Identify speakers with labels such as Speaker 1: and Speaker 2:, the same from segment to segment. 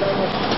Speaker 1: Thank you.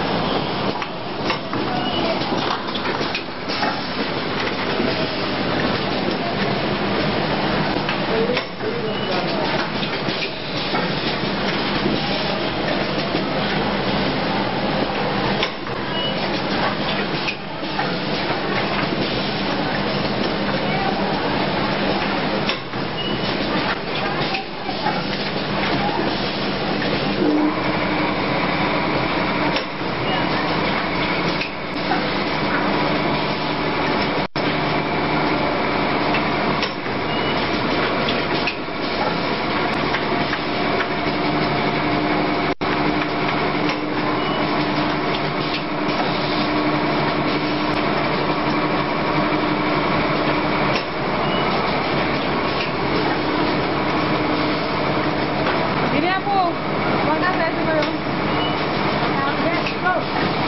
Speaker 1: Huwag na sa siguro. Yes, go.